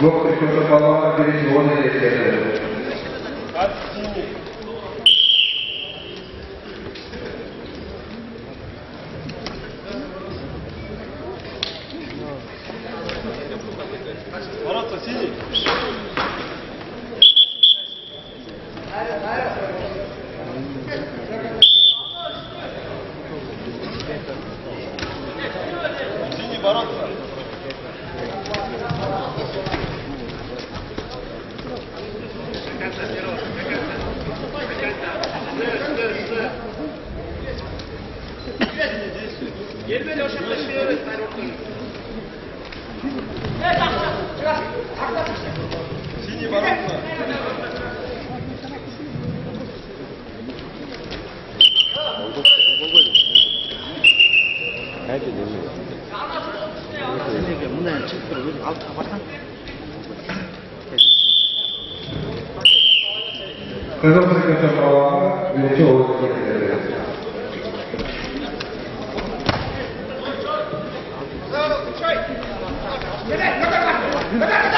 Доктор Чужопалова перезвона летит. Ворота синий. Синий бороться. 예배를 하셨던 시절에 따라오던 네, 자, 제가 바꿔 진이 바랍니다. 가야지, 내가. 문화는 책으로 우리 아웃 하바타. 그래서 선생님께서 왼쪽 오른쪽에 내려주세요. Vedete, vedete, vedete!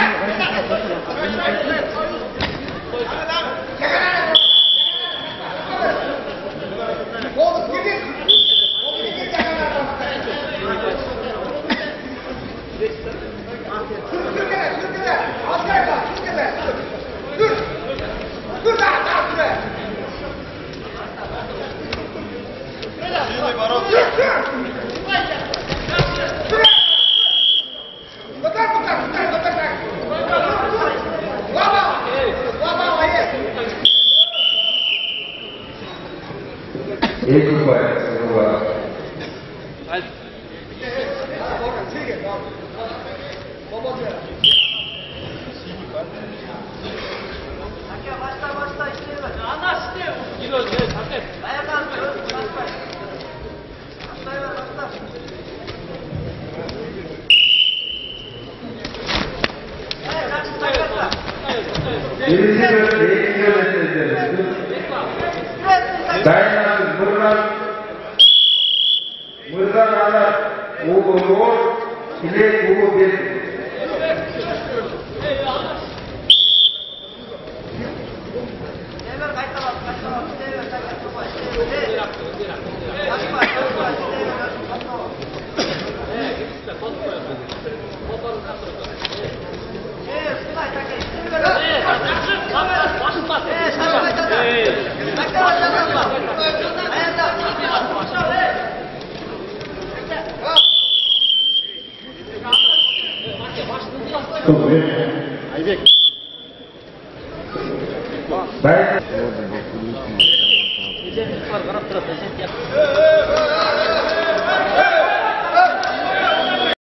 英語声、そのが。Thank you. мырза гана уулуну тилек улуу берди Ayıbek. Ayıbek. Ben... Gece bir.